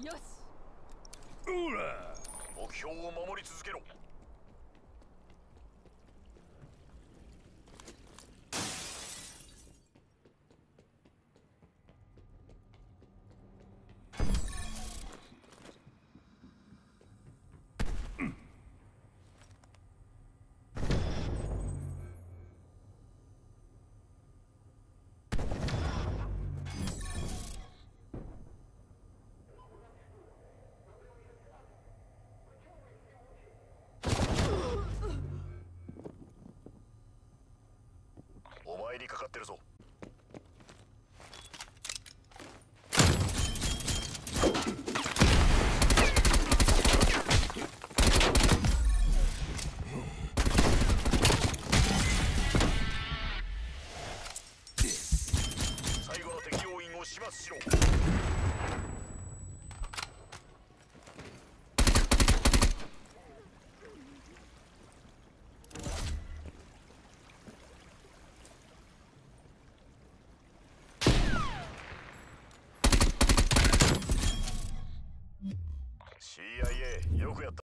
よし。うら。目標を守り続けろ。お前にかかってるぞ。最後の敵要員を始末しろ CIA よくやった。